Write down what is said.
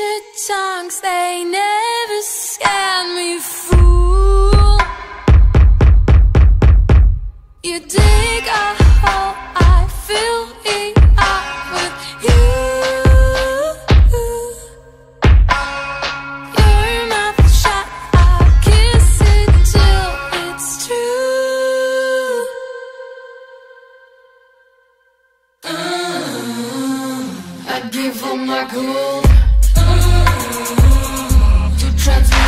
Picture tongues, they never scare me, fool. You dig a hole, I fill it up with you. Your mouth shut, I kiss it till it's true. Uh, I give up my gold Transmute